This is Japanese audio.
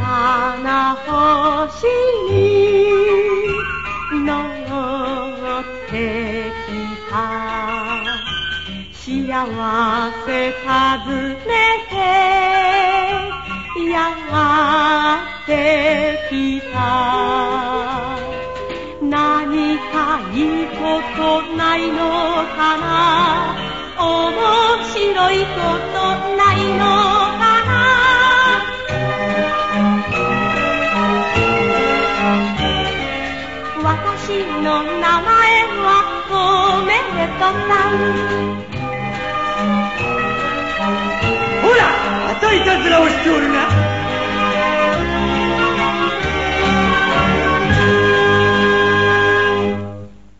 七しにのってきた。幸せ訪ねてやってきた。何かいいことないのかな？面白いことない。私の名前はおめでとさんほらまたいたずらをしておるな。